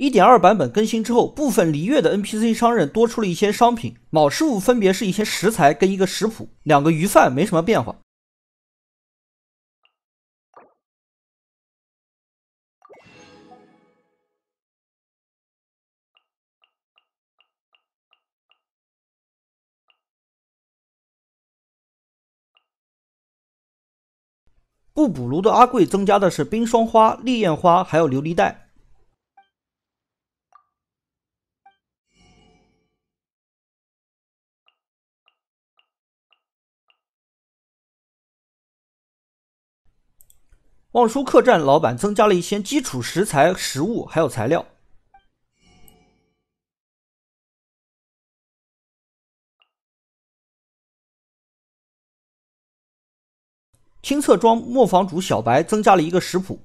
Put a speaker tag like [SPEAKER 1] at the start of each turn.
[SPEAKER 1] 一点二版本更新之后，部分璃月的 NPC 商人多出了一些商品，卯师傅分别是一些食材跟一个食谱，两个鱼贩没什么变化。不补炉的阿贵增加的是冰霜花、烈焰花，还有琉璃带。望舒客栈老板增加了一些基础食材、食物，还有材料。青侧庄磨坊主小白增加了一个食谱，